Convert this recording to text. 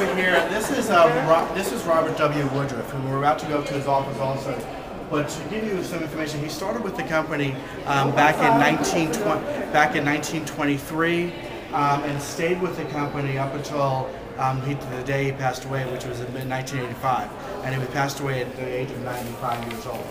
over here, this is um, Ro- this is Robert W. Woodruff, and we're about to go to his office also. But to give you some information, he started with the company um, back in 1920, back in 1923, um, and stayed with the company up until um, he, the day he passed away, which was in 1985, and he passed away at the age of 95 years old.